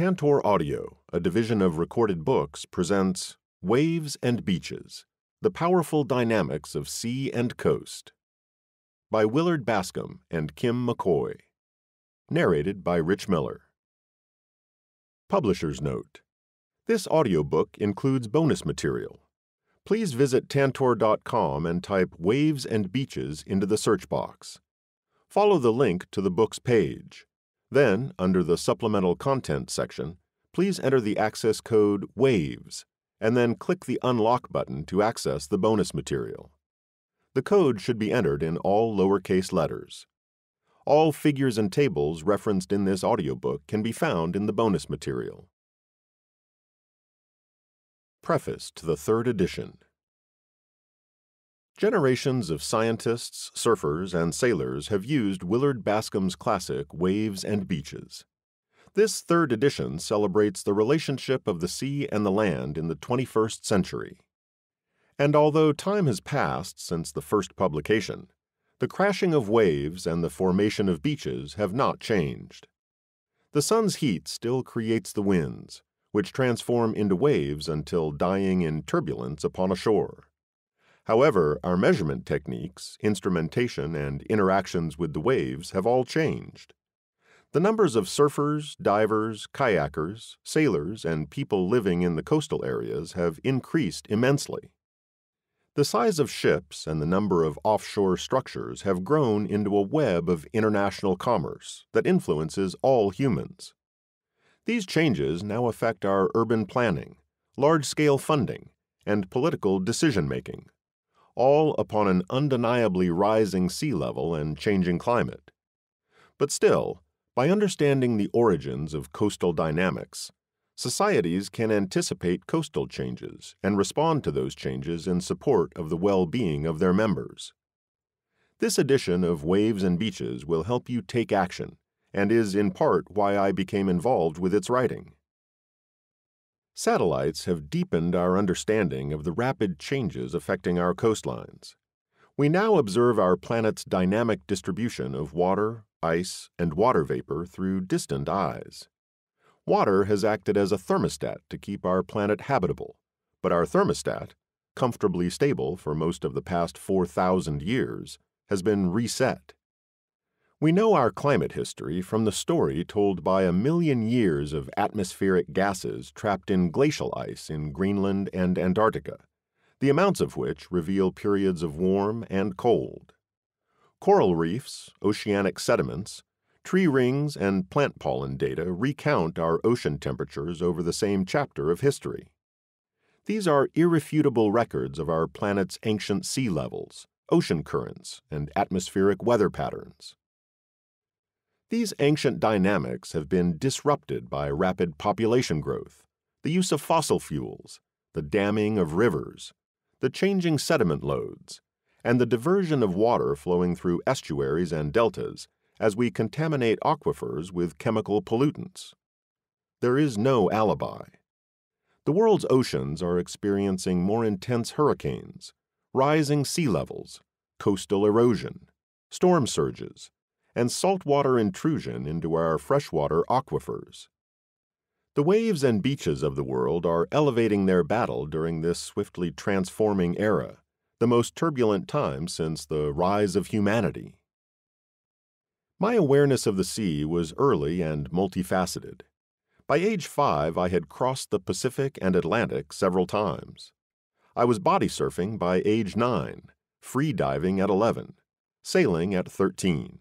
Tantor Audio, a division of recorded books, presents Waves and Beaches The Powerful Dynamics of Sea and Coast by Willard Bascom and Kim McCoy. Narrated by Rich Miller. Publisher's Note This audiobook includes bonus material. Please visit Tantor.com and type Waves and Beaches into the search box. Follow the link to the book's page. Then, under the Supplemental Content section, please enter the access code WAVES and then click the Unlock button to access the bonus material. The code should be entered in all lowercase letters. All figures and tables referenced in this audiobook can be found in the bonus material. Preface to the third edition. Generations of scientists, surfers, and sailors have used Willard Bascom's classic Waves and Beaches. This third edition celebrates the relationship of the sea and the land in the 21st century. And although time has passed since the first publication, the crashing of waves and the formation of beaches have not changed. The sun's heat still creates the winds, which transform into waves until dying in turbulence upon a shore. However, our measurement techniques, instrumentation, and interactions with the waves have all changed. The numbers of surfers, divers, kayakers, sailors, and people living in the coastal areas have increased immensely. The size of ships and the number of offshore structures have grown into a web of international commerce that influences all humans. These changes now affect our urban planning, large scale funding, and political decision making all upon an undeniably rising sea level and changing climate. But still, by understanding the origins of coastal dynamics, societies can anticipate coastal changes and respond to those changes in support of the well being of their members. This edition of Waves and Beaches will help you take action and is in part why I became involved with its writing. Satellites have deepened our understanding of the rapid changes affecting our coastlines. We now observe our planet's dynamic distribution of water, ice, and water vapor through distant eyes. Water has acted as a thermostat to keep our planet habitable, but our thermostat, comfortably stable for most of the past 4,000 years, has been reset. We know our climate history from the story told by a million years of atmospheric gases trapped in glacial ice in Greenland and Antarctica, the amounts of which reveal periods of warm and cold. Coral reefs, oceanic sediments, tree rings, and plant pollen data recount our ocean temperatures over the same chapter of history. These are irrefutable records of our planet's ancient sea levels, ocean currents, and atmospheric weather patterns. These ancient dynamics have been disrupted by rapid population growth, the use of fossil fuels, the damming of rivers, the changing sediment loads, and the diversion of water flowing through estuaries and deltas as we contaminate aquifers with chemical pollutants. There is no alibi. The world's oceans are experiencing more intense hurricanes, rising sea levels, coastal erosion, storm surges, and saltwater intrusion into our freshwater aquifers. The waves and beaches of the world are elevating their battle during this swiftly transforming era, the most turbulent time since the rise of humanity. My awareness of the sea was early and multifaceted. By age five, I had crossed the Pacific and Atlantic several times. I was body surfing by age nine, free diving at 11, sailing at 13.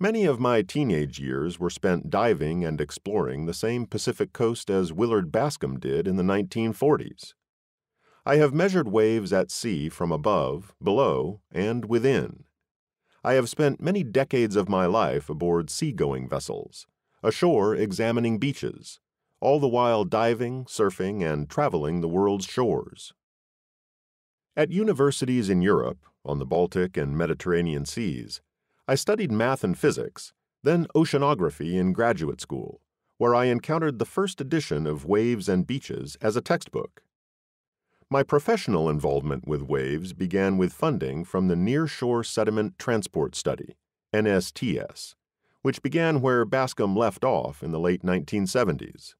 Many of my teenage years were spent diving and exploring the same Pacific coast as Willard Bascom did in the 1940s. I have measured waves at sea from above, below, and within. I have spent many decades of my life aboard seagoing vessels, ashore examining beaches, all the while diving, surfing, and traveling the world's shores. At universities in Europe, on the Baltic and Mediterranean seas, I studied math and physics, then oceanography in graduate school, where I encountered the first edition of Waves and Beaches as a textbook. My professional involvement with waves began with funding from the Nearshore Sediment Transport Study, NSTS, which began where Bascom left off in the late 1970s.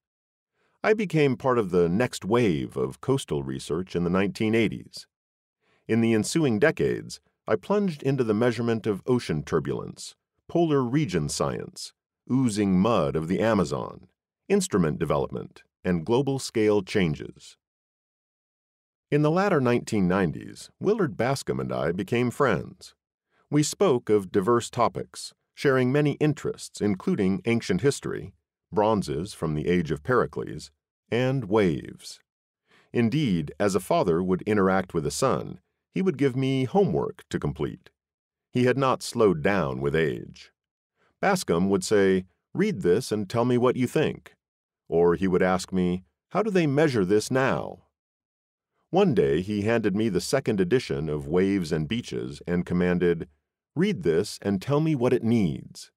I became part of the next wave of coastal research in the 1980s. In the ensuing decades, I plunged into the measurement of ocean turbulence, polar region science, oozing mud of the Amazon, instrument development, and global scale changes. In the latter 1990s, Willard Bascom and I became friends. We spoke of diverse topics, sharing many interests, including ancient history, bronzes from the age of Pericles, and waves. Indeed, as a father would interact with a son, he would give me homework to complete. He had not slowed down with age. Bascom would say, Read this and tell me what you think. Or he would ask me, How do they measure this now? One day he handed me the second edition of Waves and Beaches and commanded, Read this and tell me what it needs.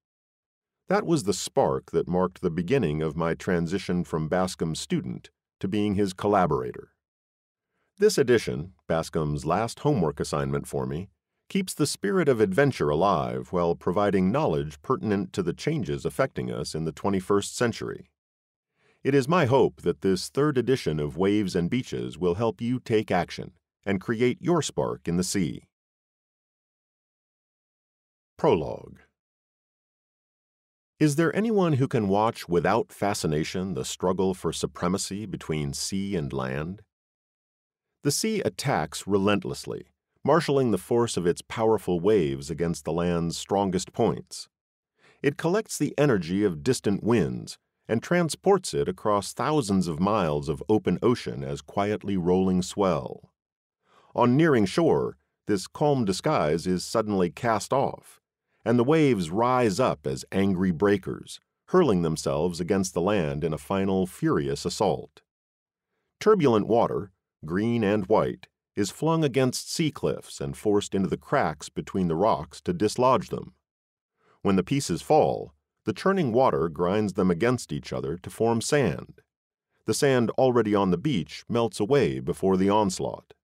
That was the spark that marked the beginning of my transition from Bascom's student to being his collaborator. This edition, Bascom's last homework assignment for me, keeps the spirit of adventure alive while providing knowledge pertinent to the changes affecting us in the 21st century. It is my hope that this third edition of Waves and Beaches will help you take action and create your spark in the sea. Prologue is there anyone who can watch without fascination the struggle for supremacy between sea and land? The sea attacks relentlessly, marshaling the force of its powerful waves against the land's strongest points. It collects the energy of distant winds and transports it across thousands of miles of open ocean as quietly rolling swell. On nearing shore, this calm disguise is suddenly cast off and the waves rise up as angry breakers, hurling themselves against the land in a final furious assault. Turbulent water, green and white, is flung against sea cliffs and forced into the cracks between the rocks to dislodge them. When the pieces fall, the churning water grinds them against each other to form sand. The sand already on the beach melts away before the onslaught.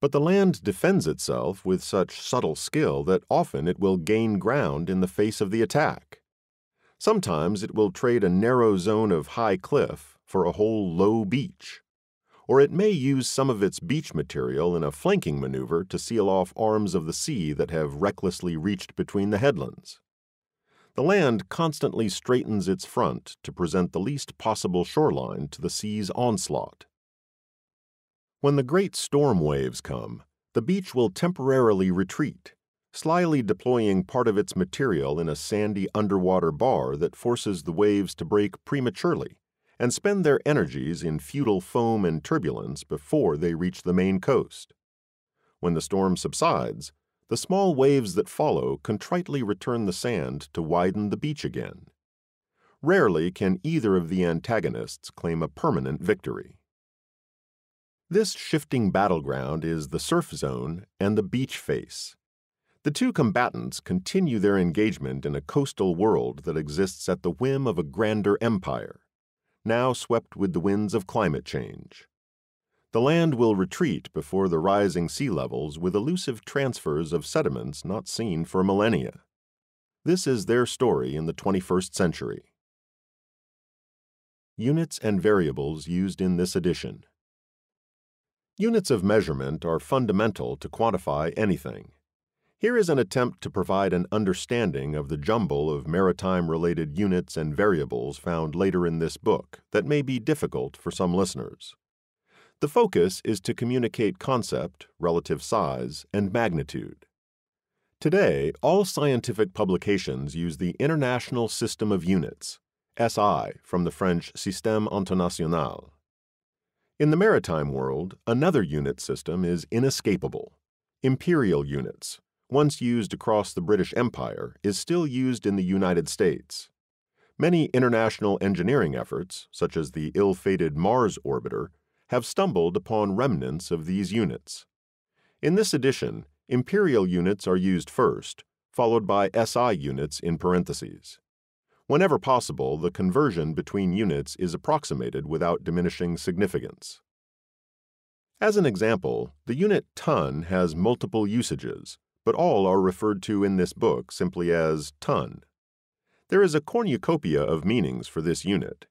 But the land defends itself with such subtle skill that often it will gain ground in the face of the attack. Sometimes it will trade a narrow zone of high cliff for a whole low beach. Or it may use some of its beach material in a flanking maneuver to seal off arms of the sea that have recklessly reached between the headlands. The land constantly straightens its front to present the least possible shoreline to the sea's onslaught. When the great storm waves come, the beach will temporarily retreat, slyly deploying part of its material in a sandy underwater bar that forces the waves to break prematurely and spend their energies in futile foam and turbulence before they reach the main coast. When the storm subsides, the small waves that follow contritely return the sand to widen the beach again. Rarely can either of the antagonists claim a permanent victory. This shifting battleground is the surf zone and the beach face. The two combatants continue their engagement in a coastal world that exists at the whim of a grander empire, now swept with the winds of climate change. The land will retreat before the rising sea levels with elusive transfers of sediments not seen for millennia. This is their story in the 21st century. Units and variables used in this edition. Units of measurement are fundamental to quantify anything. Here is an attempt to provide an understanding of the jumble of maritime-related units and variables found later in this book that may be difficult for some listeners. The focus is to communicate concept, relative size, and magnitude. Today, all scientific publications use the International System of Units, SI from the French Système International. In the maritime world, another unit system is inescapable. Imperial units, once used across the British Empire, is still used in the United States. Many international engineering efforts, such as the ill-fated Mars orbiter, have stumbled upon remnants of these units. In this edition, imperial units are used first, followed by SI units in parentheses. Whenever possible, the conversion between units is approximated without diminishing significance. As an example, the unit ton has multiple usages, but all are referred to in this book simply as ton. There is a cornucopia of meanings for this unit.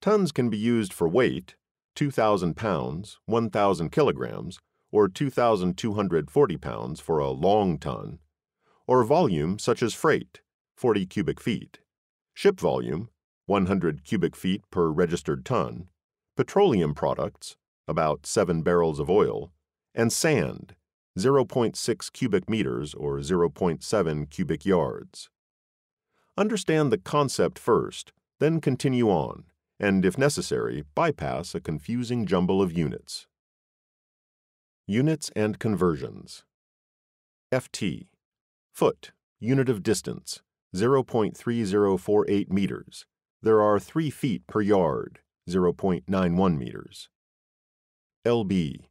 Tons can be used for weight, 2,000 pounds, 1,000 kilograms, or 2,240 pounds for a long ton, or volume such as freight, 40 cubic feet, ship volume, 100 cubic feet per registered ton, petroleum products, about 7 barrels of oil, and sand, 0.6 cubic meters or 0.7 cubic yards. Understand the concept first, then continue on, and if necessary, bypass a confusing jumble of units. Units and conversions. FT. Foot, unit of distance, 0.3048 meters. There are 3 feet per yard, 0.91 meters. LB.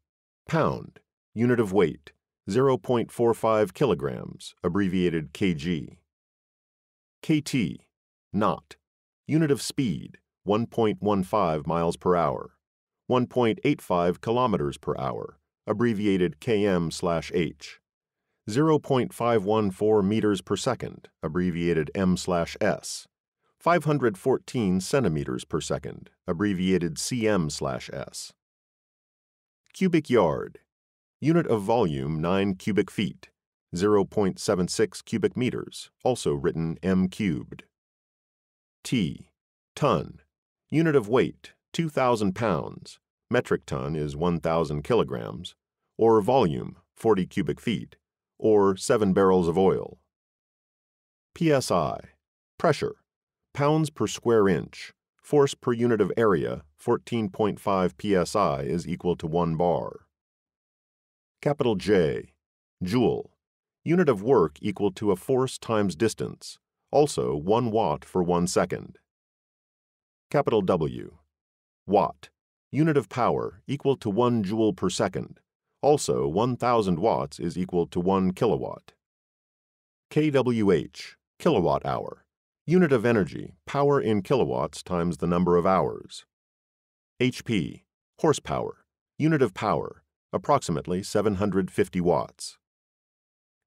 Pound, unit of weight, 0.45 kilograms, abbreviated kg. KT. Knot, unit of speed, 1.15 miles per hour. 1.85 kilometers per hour, abbreviated km/h. 0.514 meters per second, abbreviated m/s. 514 centimeters per second, abbreviated cm/s. Cubic yard, unit of volume 9 cubic feet, 0.76 cubic meters, also written m cubed. T, ton, unit of weight 2,000 pounds, metric ton is 1,000 kilograms, or volume 40 cubic feet, or 7 barrels of oil. PSI, pressure, pounds per square inch, force per unit of area, 14.5 psi is equal to 1 bar. Capital J, joule, unit of work equal to a force times distance, also 1 watt for 1 second. Capital W, watt, unit of power equal to 1 joule per second, also 1000 watts is equal to 1 kilowatt. kWh, kilowatt hour, unit of energy, power in kilowatts times the number of hours. HP, horsepower, unit of power, approximately 750 watts.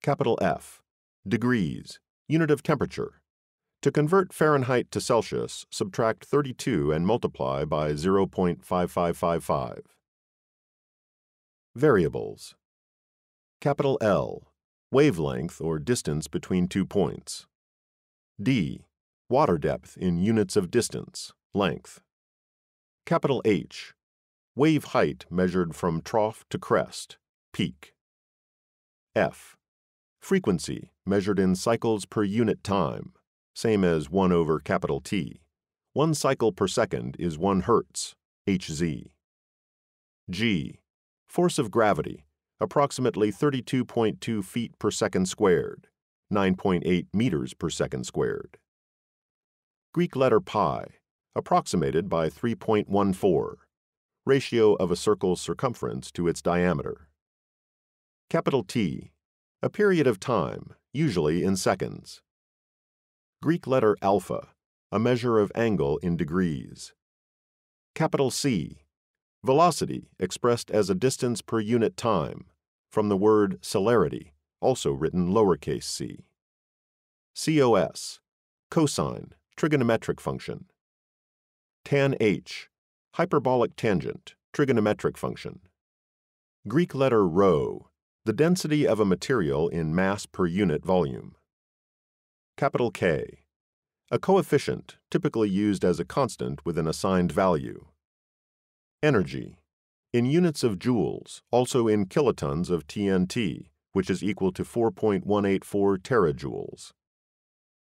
Capital F, degrees, unit of temperature. To convert Fahrenheit to Celsius, subtract 32 and multiply by 0.5555. Variables. Capital L, wavelength or distance between two points. D, water depth in units of distance, length. Capital H, wave height measured from trough to crest, peak. F. Frequency measured in cycles per unit time, same as 1 over capital T. One cycle per second is 1 hertz, Hz. G. Force of gravity, approximately 32.2 feet per second squared, 9.8 meters per second squared. Greek letter pi, approximated by 3.14, ratio of a circle's circumference to its diameter. Capital T, a period of time, usually in seconds. Greek letter alpha, a measure of angle in degrees. Capital C, velocity expressed as a distance per unit time, from the word celerity, also written lowercase c. COS, cosine, trigonometric function. Tan H, hyperbolic tangent, trigonometric function. Greek letter rho, the density of a material in mass per unit volume. Capital K, a coefficient typically used as a constant with an assigned value. Energy, in units of joules, also in kilotons of TNT, which is equal to 4.184 terajoules.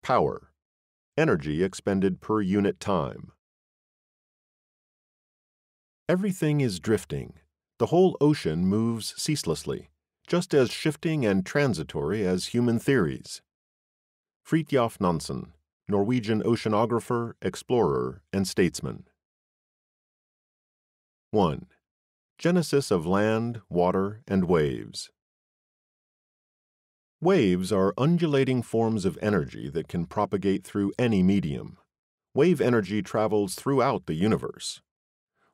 Power, energy expended per unit time. Everything is drifting. The whole ocean moves ceaselessly, just as shifting and transitory as human theories. Fridtjof Nansen, Norwegian oceanographer, explorer, and statesman. 1. Genesis of land, water, and waves. Waves are undulating forms of energy that can propagate through any medium. Wave energy travels throughout the universe.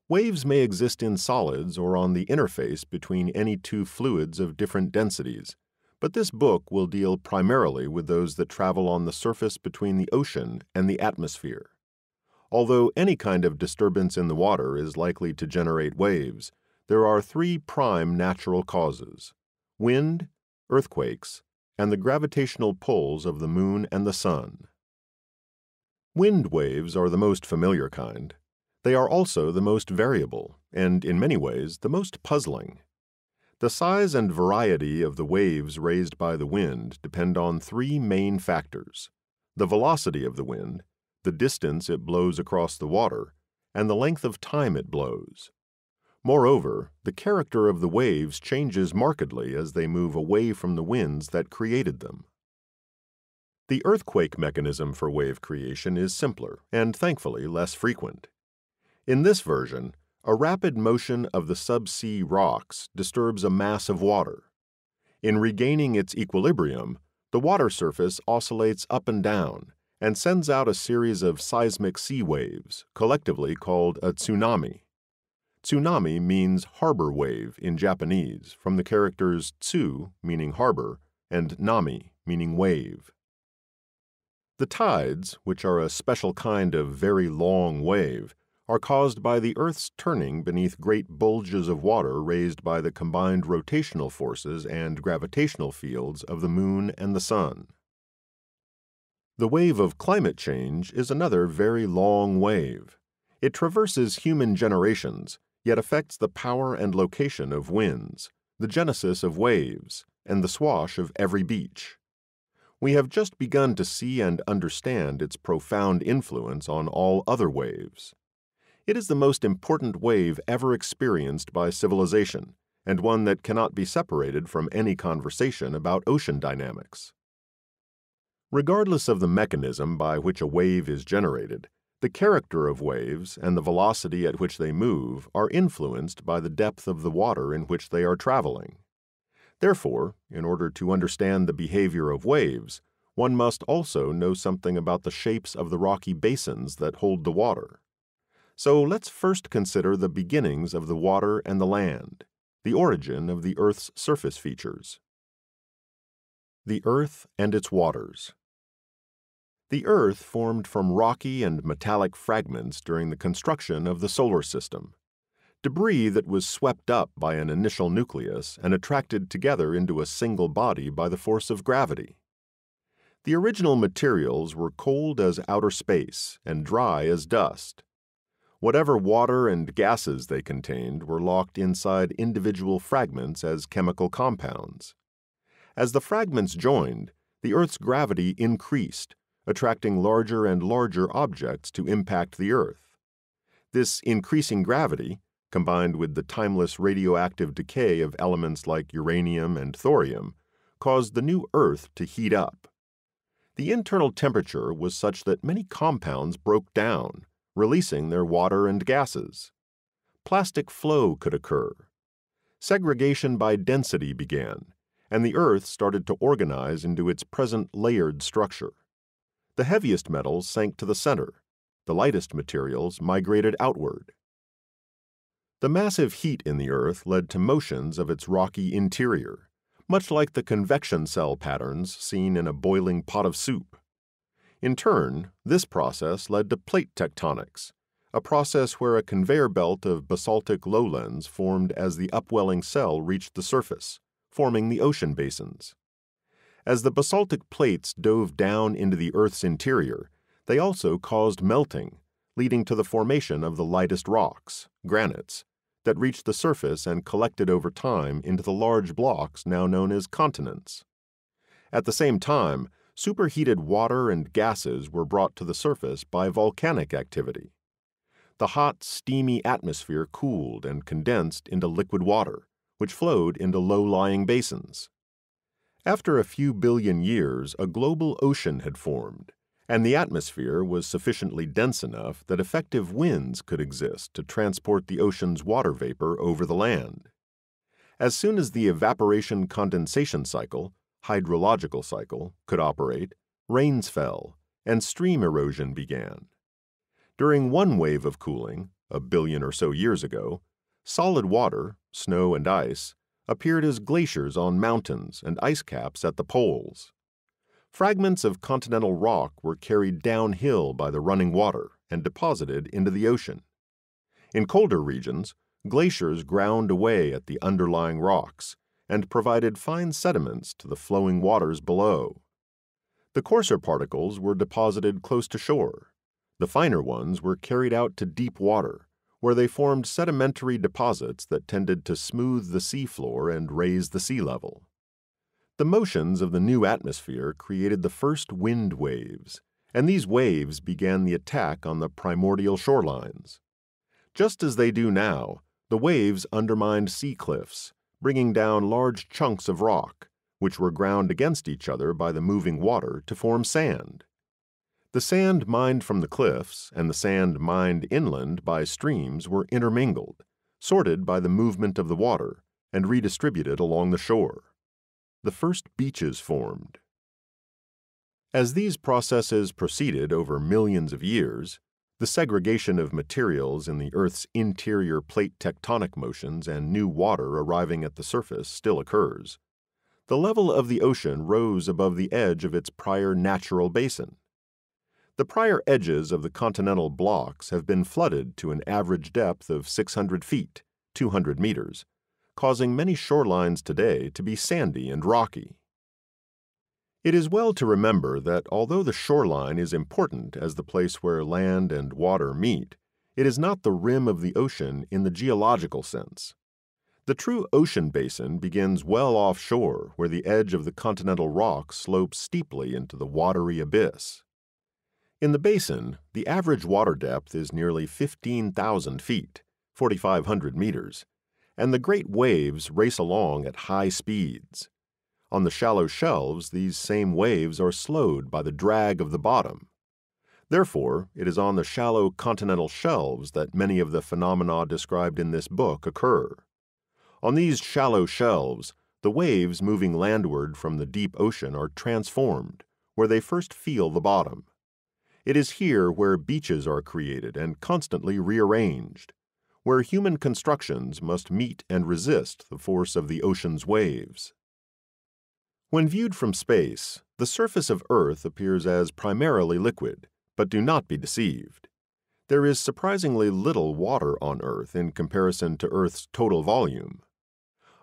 Waves may exist in solids or on the interface between any two fluids of different densities, But this book will deal primarily with those that travel on the surface between the ocean and the atmosphere. Although any kind of disturbance in the water is likely to generate waves, there are three prime natural causes wind, earthquakes, and the gravitational pulls of the moon and the sun. Wind waves are the most familiar kind. They are also the most variable, and in many ways the most puzzling. The size and variety of the waves raised by the wind depend on three main factors the velocity of the wind, the distance it blows across the water, and the length of time it blows. Moreover, the character of the waves changes markedly as they move away from the winds that created them. The earthquake mechanism for wave creation is simpler and thankfully less frequent. In this version, a rapid motion of the subsea rocks disturbs a mass of water. In regaining its equilibrium, the water surface oscillates up and down and sends out a series of seismic sea waves, collectively called a tsunami. Tsunami means harbor wave in Japanese from the characters tsu, meaning harbor, and nami, meaning wave. The tides, which are a special kind of very long wave, are caused by the Earth's turning beneath great bulges of water raised by the combined rotational forces and gravitational fields of the Moon and the Sun. The wave of climate change is another very long wave. It traverses human generations, yet affects the power and location of winds, the genesis of waves, and the swash of every beach we have just begun to see and understand its profound influence on all other waves. It is the most important wave ever experienced by civilization, and one that cannot be separated from any conversation about ocean dynamics. Regardless of the mechanism by which a wave is generated, the character of waves and the velocity at which they move are influenced by the depth of the water in which they are traveling. Therefore, in order to understand the behavior of waves, one must also know something about the shapes of the rocky basins that hold the water. So let's first consider the beginnings of the water and the land, the origin of the Earth's surface features. The Earth and its Waters The Earth formed from rocky and metallic fragments during the construction of the solar system debris that was swept up by an initial nucleus and attracted together into a single body by the force of gravity. The original materials were cold as outer space and dry as dust. Whatever water and gases they contained were locked inside individual fragments as chemical compounds. As the fragments joined, the Earth's gravity increased, attracting larger and larger objects to impact the Earth. This increasing gravity, combined with the timeless radioactive decay of elements like uranium and thorium, caused the new Earth to heat up. The internal temperature was such that many compounds broke down, releasing their water and gases. Plastic flow could occur. Segregation by density began, and the Earth started to organize into its present layered structure. The heaviest metals sank to the center, the lightest materials migrated outward. The massive heat in the Earth led to motions of its rocky interior, much like the convection cell patterns seen in a boiling pot of soup. In turn, this process led to plate tectonics, a process where a conveyor belt of basaltic lowlands formed as the upwelling cell reached the surface, forming the ocean basins. As the basaltic plates dove down into the Earth's interior, they also caused melting, leading to the formation of the lightest rocks, granites, that reached the surface and collected over time into the large blocks now known as continents. At the same time, superheated water and gases were brought to the surface by volcanic activity. The hot, steamy atmosphere cooled and condensed into liquid water, which flowed into low lying basins. After a few billion years, a global ocean had formed, and the atmosphere was sufficiently dense enough that effective winds could exist to transport the ocean's water vapor over the land. As soon as the evaporation condensation cycle, hydrological cycle, could operate, rains fell, and stream erosion began. During one wave of cooling, a billion or so years ago, solid water, snow and ice, appeared as glaciers on mountains and ice caps at the poles. Fragments of continental rock were carried downhill by the running water and deposited into the ocean. In colder regions, glaciers ground away at the underlying rocks and provided fine sediments to the flowing waters below. The coarser particles were deposited close to shore. The finer ones were carried out to deep water, where they formed sedimentary deposits that tended to smooth the seafloor and raise the sea level. The motions of the new atmosphere created the first wind waves, and these waves began the attack on the primordial shorelines. Just as they do now, the waves undermined sea cliffs, bringing down large chunks of rock, which were ground against each other by the moving water to form sand. The sand mined from the cliffs and the sand mined inland by streams were intermingled, sorted by the movement of the water, and redistributed along the shore. The first beaches formed. As these processes proceeded over millions of years, the segregation of materials in the Earth's interior plate tectonic motions and new water arriving at the surface still occurs. The level of the ocean rose above the edge of its prior natural basin. The prior edges of the continental blocks have been flooded to an average depth of 600 feet, 200 meters, causing many shorelines today to be sandy and rocky. It is well to remember that although the shoreline is important as the place where land and water meet, it is not the rim of the ocean in the geological sense. The true ocean basin begins well offshore where the edge of the continental rock slopes steeply into the watery abyss. In the basin, the average water depth is nearly 15,000 feet, 4,500 meters, and the great waves race along at high speeds. On the shallow shelves, these same waves are slowed by the drag of the bottom. Therefore, it is on the shallow continental shelves that many of the phenomena described in this book occur. On these shallow shelves, the waves moving landward from the deep ocean are transformed, where they first feel the bottom. It is here where beaches are created and constantly rearranged, where human constructions must meet and resist the force of the ocean's waves. When viewed from space, the surface of Earth appears as primarily liquid, but do not be deceived. There is surprisingly little water on Earth in comparison to Earth's total volume.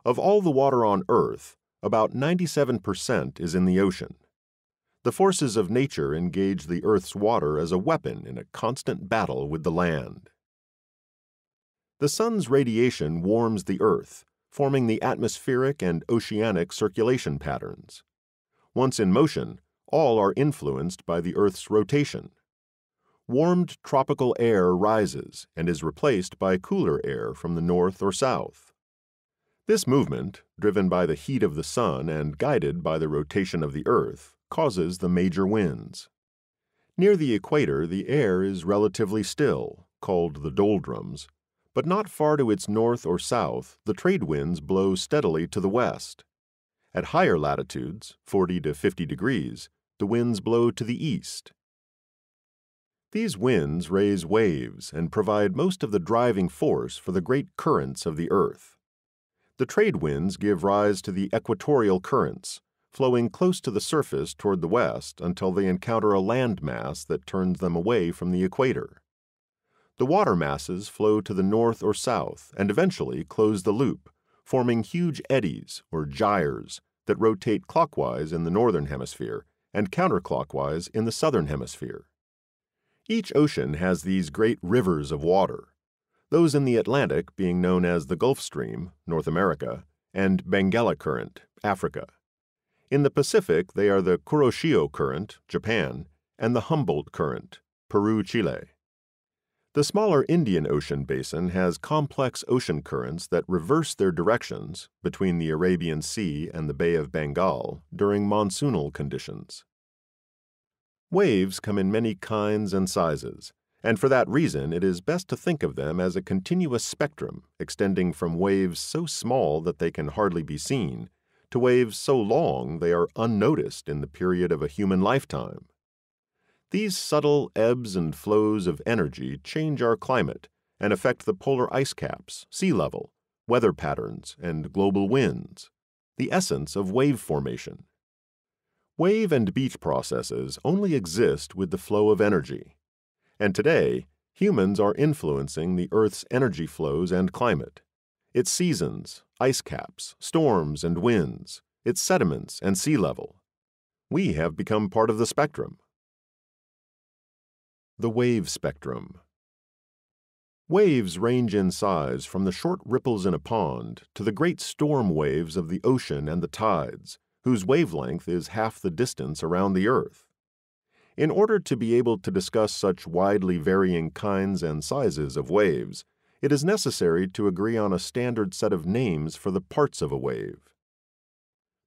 Of all the water on Earth, about 97% is in the ocean. The forces of nature engage the Earth's water as a weapon in a constant battle with the land. The sun's radiation warms the Earth, forming the atmospheric and oceanic circulation patterns. Once in motion, all are influenced by the Earth's rotation. Warmed tropical air rises and is replaced by cooler air from the north or south. This movement, driven by the heat of the sun and guided by the rotation of the Earth, causes the major winds. Near the equator, the air is relatively still, called the doldrums, but not far to its north or south, the trade winds blow steadily to the west. At higher latitudes, 40 to 50 degrees, the winds blow to the east. These winds raise waves and provide most of the driving force for the great currents of the earth. The trade winds give rise to the equatorial currents, flowing close to the surface toward the west until they encounter a land mass that turns them away from the equator. The water masses flow to the north or south and eventually close the loop, forming huge eddies or gyres that rotate clockwise in the northern hemisphere and counterclockwise in the southern hemisphere. Each ocean has these great rivers of water, those in the Atlantic being known as the Gulf Stream, North America, and Benguela Current, Africa. In the Pacific, they are the Kuroshio Current, Japan, and the Humboldt Current, Peru, Chile. The smaller Indian Ocean basin has complex ocean currents that reverse their directions between the Arabian Sea and the Bay of Bengal during monsoonal conditions. Waves come in many kinds and sizes, and for that reason it is best to think of them as a continuous spectrum extending from waves so small that they can hardly be seen to waves so long they are unnoticed in the period of a human lifetime. These subtle ebbs and flows of energy change our climate and affect the polar ice caps, sea level, weather patterns, and global winds, the essence of wave formation. Wave and beach processes only exist with the flow of energy. And today, humans are influencing the Earth's energy flows and climate, its seasons, ice caps, storms, and winds, its sediments and sea level. We have become part of the spectrum. The wave spectrum. Waves range in size from the short ripples in a pond to the great storm waves of the ocean and the tides, whose wavelength is half the distance around the Earth. In order to be able to discuss such widely varying kinds and sizes of waves, it is necessary to agree on a standard set of names for the parts of a wave.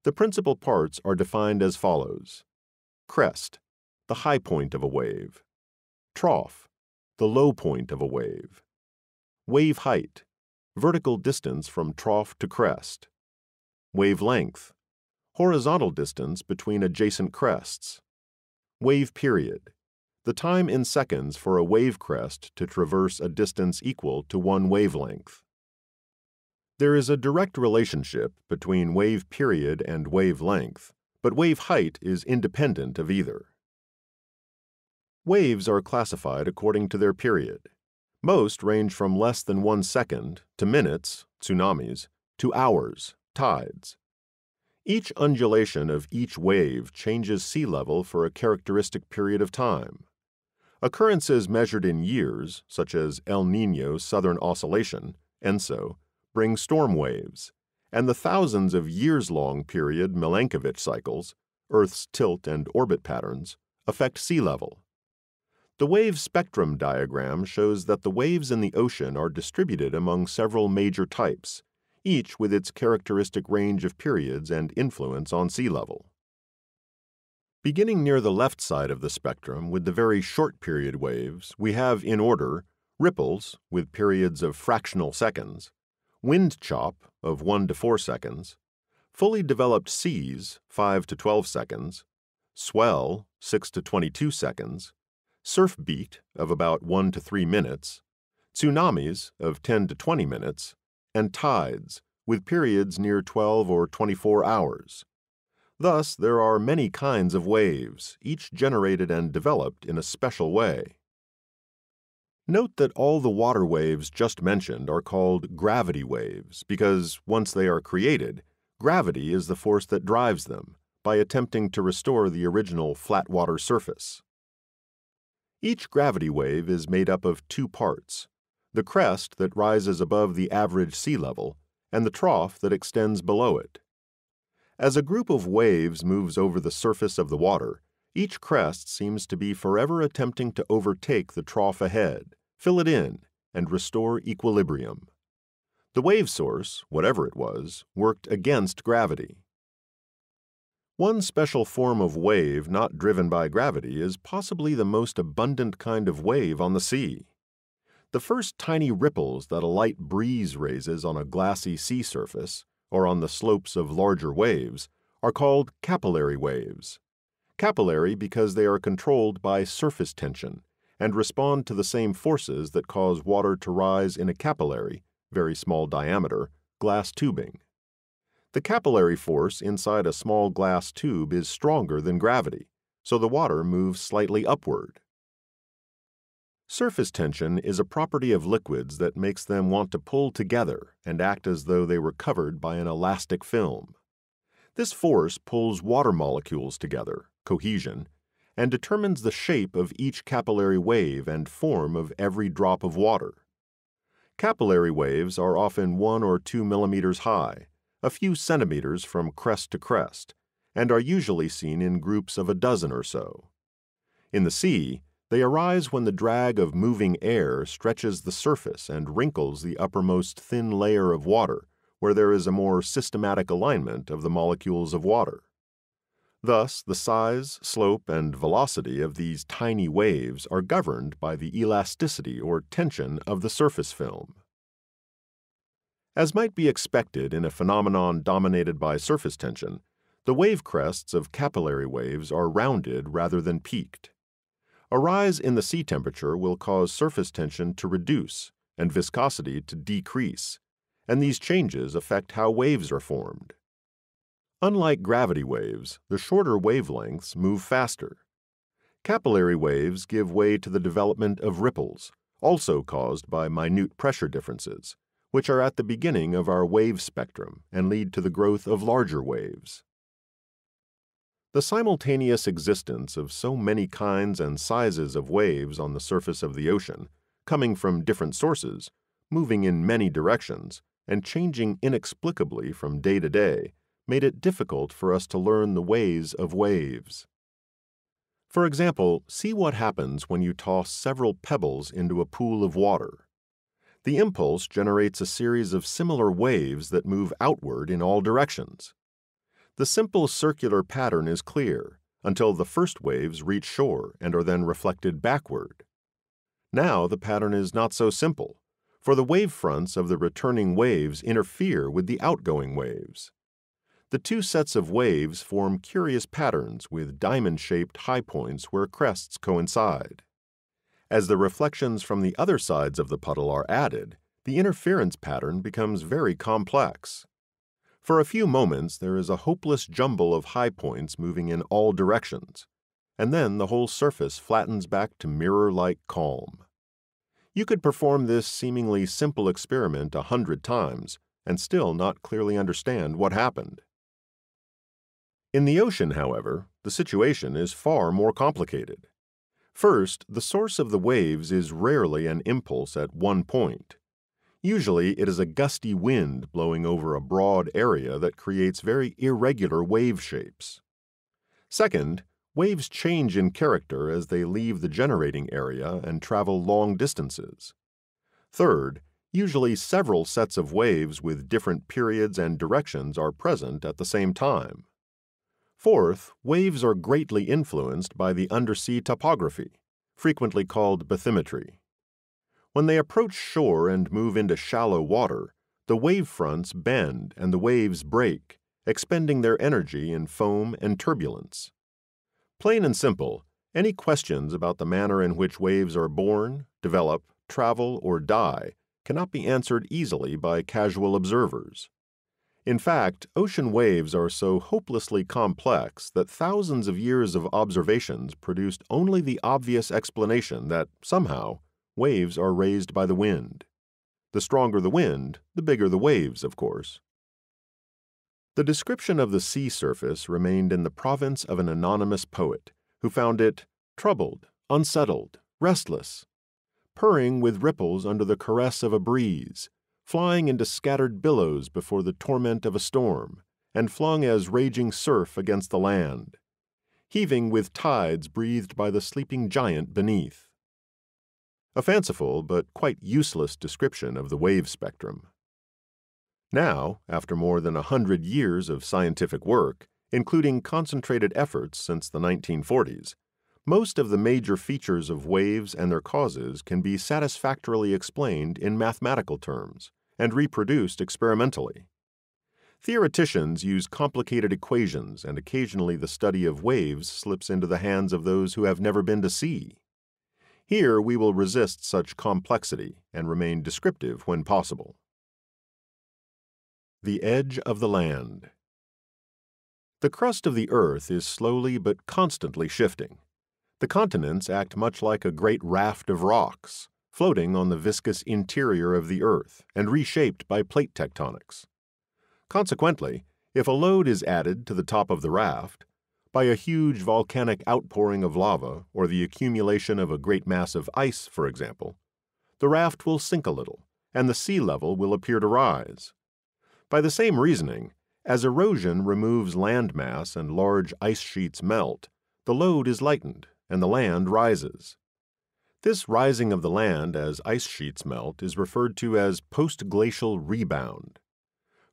The principal parts are defined as follows crest, the high point of a wave, trough, the low point of a wave, wave height, vertical distance from trough to crest, wavelength, horizontal distance between adjacent crests, wave period, the time in seconds for a wave crest to traverse a distance equal to one wavelength. There is a direct relationship between wave period and wave length, but wave height is independent of either. Waves are classified according to their period. Most range from less than one second to minutes, tsunamis, to hours, tides. Each undulation of each wave changes sea level for a characteristic period of time. Occurrences measured in years, such as El Nino Southern Oscillation, ENSO, bring storm waves, and the thousands of years-long period Milankovitch cycles, Earth's tilt and orbit patterns, affect sea level. The wave spectrum diagram shows that the waves in the ocean are distributed among several major types, each with its characteristic range of periods and influence on sea level. Beginning near the left side of the spectrum with the very short period waves, we have in order ripples with periods of fractional seconds, wind chop of 1 to 4 seconds, fully developed seas 5 to 12 seconds, swell 6 to 22 seconds, surf beat of about 1 to 3 minutes, tsunamis of 10 to 20 minutes, and tides with periods near 12 or 24 hours. Thus, there are many kinds of waves, each generated and developed in a special way. Note that all the water waves just mentioned are called gravity waves because once they are created, gravity is the force that drives them by attempting to restore the original flat water surface. Each gravity wave is made up of two parts the crest that rises above the average sea level and the trough that extends below it. As a group of waves moves over the surface of the water, each crest seems to be forever attempting to overtake the trough ahead, fill it in, and restore equilibrium. The wave source, whatever it was, worked against gravity. One special form of wave not driven by gravity is possibly the most abundant kind of wave on the sea. The first tiny ripples that a light breeze raises on a glassy sea surface, or on the slopes of larger waves, are called capillary waves. Capillary because they are controlled by surface tension and respond to the same forces that cause water to rise in a capillary, very small diameter, glass tubing. The capillary force inside a small glass tube is stronger than gravity, so the water moves slightly upward. Surface tension is a property of liquids that makes them want to pull together and act as though they were covered by an elastic film. This force pulls water molecules together, cohesion, and determines the shape of each capillary wave and form of every drop of water. Capillary waves are often one or two millimeters high, a few centimeters from crest to crest, and are usually seen in groups of a dozen or so. In the sea, they arise when the drag of moving air stretches the surface and wrinkles the uppermost thin layer of water, where there is a more systematic alignment of the molecules of water. Thus, the size, slope, and velocity of these tiny waves are governed by the elasticity or tension of the surface film. As might be expected in a phenomenon dominated by surface tension, the wave crests of capillary waves are rounded rather than peaked. A rise in the sea temperature will cause surface tension to reduce and viscosity to decrease, and these changes affect how waves are formed. Unlike gravity waves, the shorter wavelengths move faster. Capillary waves give way to the development of ripples, also caused by minute pressure differences, which are at the beginning of our wave spectrum and lead to the growth of larger waves. The simultaneous existence of so many kinds and sizes of waves on the surface of the ocean, coming from different sources, moving in many directions, and changing inexplicably from day to day, made it difficult for us to learn the ways of waves. For example, see what happens when you toss several pebbles into a pool of water. The impulse generates a series of similar waves that move outward in all directions. The simple circular pattern is clear until the first waves reach shore and are then reflected backward. Now the pattern is not so simple, for the wave fronts of the returning waves interfere with the outgoing waves. The two sets of waves form curious patterns with diamond-shaped high points where crests coincide. As the reflections from the other sides of the puddle are added, the interference pattern becomes very complex. For a few moments, there is a hopeless jumble of high points moving in all directions, and then the whole surface flattens back to mirror-like calm. You could perform this seemingly simple experiment a hundred times and still not clearly understand what happened. In the ocean, however, the situation is far more complicated. First, the source of the waves is rarely an impulse at one point. Usually, it is a gusty wind blowing over a broad area that creates very irregular wave shapes. Second, waves change in character as they leave the generating area and travel long distances. Third, usually several sets of waves with different periods and directions are present at the same time. Fourth, waves are greatly influenced by the undersea topography, frequently called bathymetry. When they approach shore and move into shallow water, the wave fronts bend and the waves break, expending their energy in foam and turbulence. Plain and simple, any questions about the manner in which waves are born, develop, travel, or die cannot be answered easily by casual observers. In fact, ocean waves are so hopelessly complex that thousands of years of observations produced only the obvious explanation that, somehow, waves are raised by the wind. The stronger the wind, the bigger the waves, of course. The description of the sea surface remained in the province of an anonymous poet, who found it troubled, unsettled, restless, purring with ripples under the caress of a breeze, flying into scattered billows before the torment of a storm, and flung as raging surf against the land, heaving with tides breathed by the sleeping giant beneath a fanciful but quite useless description of the wave spectrum. Now, after more than a hundred years of scientific work, including concentrated efforts since the 1940s, most of the major features of waves and their causes can be satisfactorily explained in mathematical terms and reproduced experimentally. Theoreticians use complicated equations, and occasionally the study of waves slips into the hands of those who have never been to sea. Here we will resist such complexity and remain descriptive when possible. The Edge of the Land The crust of the Earth is slowly but constantly shifting. The continents act much like a great raft of rocks, floating on the viscous interior of the Earth and reshaped by plate tectonics. Consequently, if a load is added to the top of the raft, by a huge volcanic outpouring of lava or the accumulation of a great mass of ice, for example, the raft will sink a little and the sea level will appear to rise. By the same reasoning, as erosion removes land mass and large ice sheets melt, the load is lightened and the land rises. This rising of the land as ice sheets melt is referred to as postglacial rebound.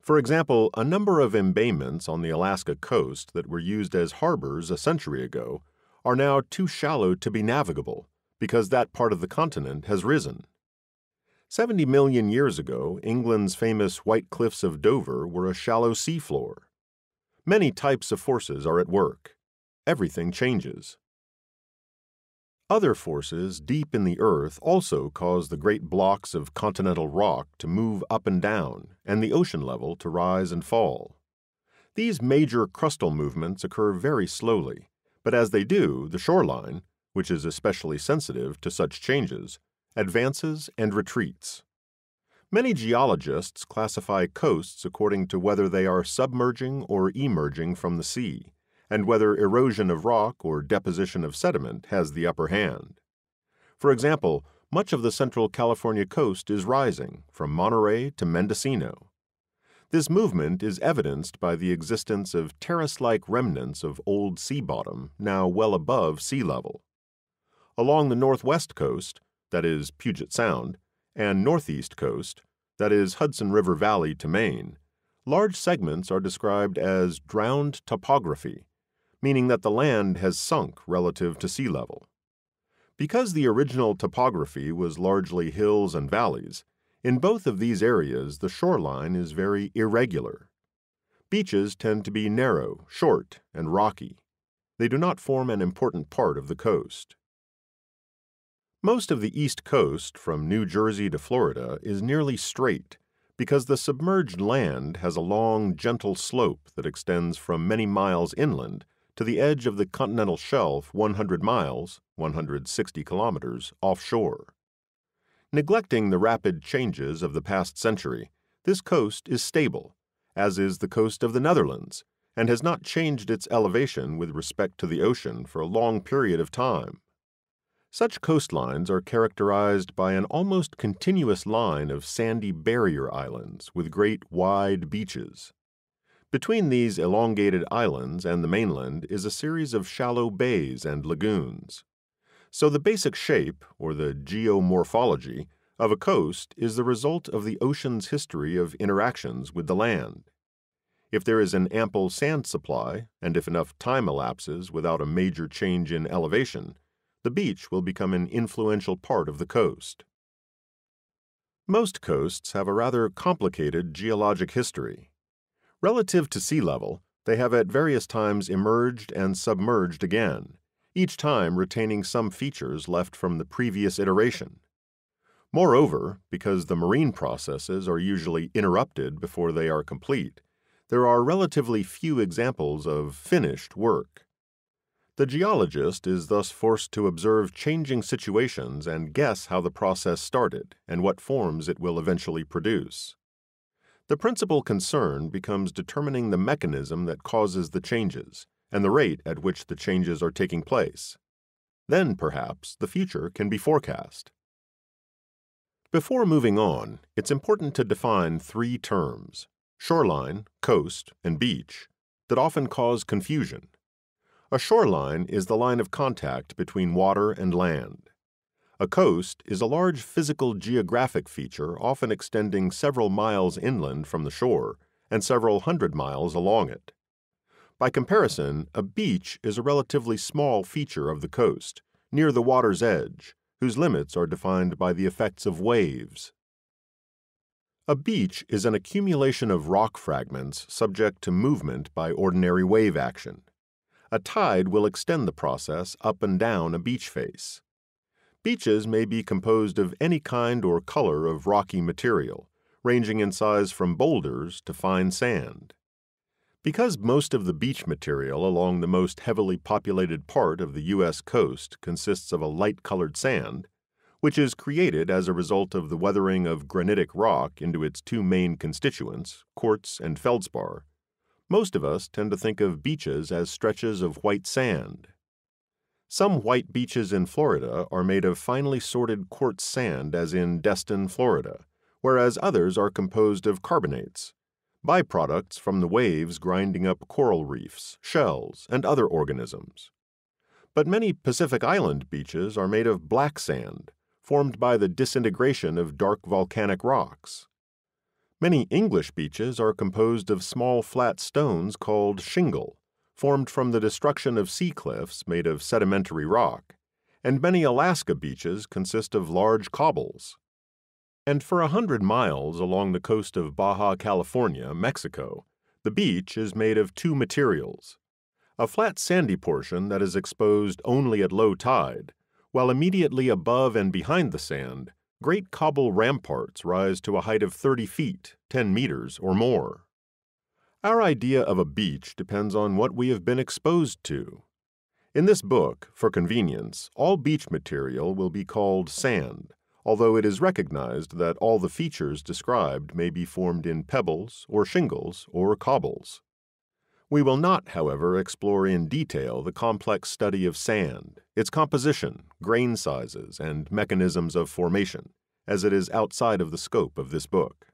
For example, a number of embayments on the Alaska coast that were used as harbors a century ago are now too shallow to be navigable because that part of the continent has risen. 70 million years ago, England's famous White Cliffs of Dover were a shallow seafloor. Many types of forces are at work. Everything changes. Other forces deep in the earth also cause the great blocks of continental rock to move up and down and the ocean level to rise and fall. These major crustal movements occur very slowly, but as they do, the shoreline, which is especially sensitive to such changes, advances and retreats. Many geologists classify coasts according to whether they are submerging or emerging from the sea and whether erosion of rock or deposition of sediment has the upper hand. For example, much of the central California coast is rising from Monterey to Mendocino. This movement is evidenced by the existence of terrace-like remnants of old sea bottom now well above sea level. Along the northwest coast, that is Puget Sound, and northeast coast, that is Hudson River Valley to Maine, large segments are described as drowned topography meaning that the land has sunk relative to sea level. Because the original topography was largely hills and valleys, in both of these areas the shoreline is very irregular. Beaches tend to be narrow, short, and rocky. They do not form an important part of the coast. Most of the east coast, from New Jersey to Florida, is nearly straight because the submerged land has a long, gentle slope that extends from many miles inland to the edge of the continental shelf 100 miles 160 kilometers offshore. Neglecting the rapid changes of the past century, this coast is stable, as is the coast of the Netherlands, and has not changed its elevation with respect to the ocean for a long period of time. Such coastlines are characterized by an almost continuous line of sandy barrier islands with great wide beaches. Between these elongated islands and the mainland is a series of shallow bays and lagoons. So the basic shape, or the geomorphology, of a coast is the result of the ocean's history of interactions with the land. If there is an ample sand supply, and if enough time elapses without a major change in elevation, the beach will become an influential part of the coast. Most coasts have a rather complicated geologic history. Relative to sea level, they have at various times emerged and submerged again, each time retaining some features left from the previous iteration. Moreover, because the marine processes are usually interrupted before they are complete, there are relatively few examples of finished work. The geologist is thus forced to observe changing situations and guess how the process started and what forms it will eventually produce. The principal concern becomes determining the mechanism that causes the changes and the rate at which the changes are taking place. Then, perhaps, the future can be forecast. Before moving on, it's important to define three terms shoreline, coast, and beach that often cause confusion. A shoreline is the line of contact between water and land. A coast is a large physical geographic feature often extending several miles inland from the shore and several hundred miles along it. By comparison, a beach is a relatively small feature of the coast, near the water's edge, whose limits are defined by the effects of waves. A beach is an accumulation of rock fragments subject to movement by ordinary wave action. A tide will extend the process up and down a beach face. Beaches may be composed of any kind or color of rocky material, ranging in size from boulders to fine sand. Because most of the beach material along the most heavily populated part of the U.S. coast consists of a light-colored sand, which is created as a result of the weathering of granitic rock into its two main constituents, quartz and feldspar, most of us tend to think of beaches as stretches of white sand. Some white beaches in Florida are made of finely sorted quartz sand as in Destin, Florida, whereas others are composed of carbonates, byproducts from the waves grinding up coral reefs, shells, and other organisms. But many Pacific Island beaches are made of black sand, formed by the disintegration of dark volcanic rocks. Many English beaches are composed of small flat stones called shingle, formed from the destruction of sea cliffs made of sedimentary rock, and many Alaska beaches consist of large cobbles. And for a hundred miles along the coast of Baja California, Mexico, the beach is made of two materials a flat sandy portion that is exposed only at low tide, while immediately above and behind the sand, great cobble ramparts rise to a height of 30 feet, 10 meters, or more. Our idea of a beach depends on what we have been exposed to. In this book, for convenience, all beach material will be called sand, although it is recognized that all the features described may be formed in pebbles or shingles or cobbles. We will not, however, explore in detail the complex study of sand, its composition, grain sizes, and mechanisms of formation, as it is outside of the scope of this book.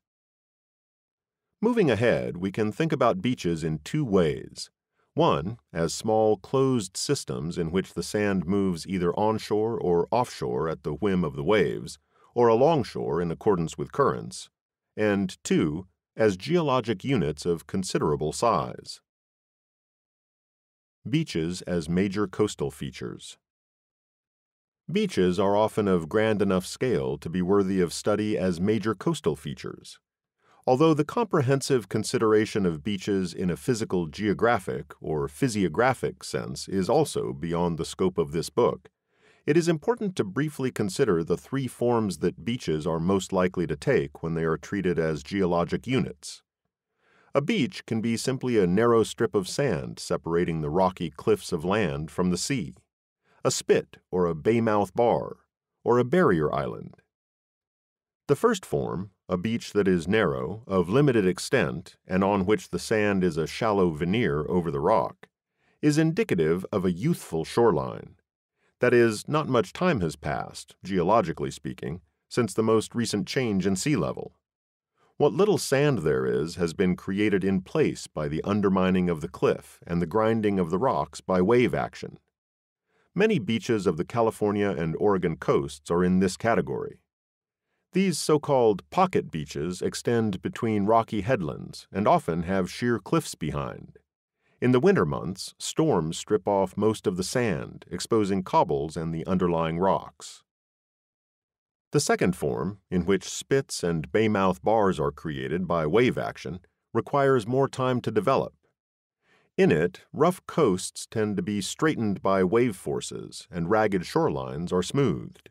Moving ahead, we can think about beaches in two ways. One, as small closed systems in which the sand moves either onshore or offshore at the whim of the waves, or alongshore in accordance with currents. And two, as geologic units of considerable size. Beaches as major coastal features. Beaches are often of grand enough scale to be worthy of study as major coastal features. Although the comprehensive consideration of beaches in a physical geographic or physiographic sense is also beyond the scope of this book, it is important to briefly consider the three forms that beaches are most likely to take when they are treated as geologic units. A beach can be simply a narrow strip of sand separating the rocky cliffs of land from the sea, a spit or a baymouth bar, or a barrier island. The first form, a beach that is narrow, of limited extent, and on which the sand is a shallow veneer over the rock, is indicative of a youthful shoreline. That is, not much time has passed, geologically speaking, since the most recent change in sea level. What little sand there is has been created in place by the undermining of the cliff and the grinding of the rocks by wave action. Many beaches of the California and Oregon coasts are in this category. These so-called pocket beaches extend between rocky headlands and often have sheer cliffs behind. In the winter months, storms strip off most of the sand, exposing cobbles and the underlying rocks. The second form, in which spits and baymouth bars are created by wave action, requires more time to develop. In it, rough coasts tend to be straightened by wave forces and ragged shorelines are smoothed.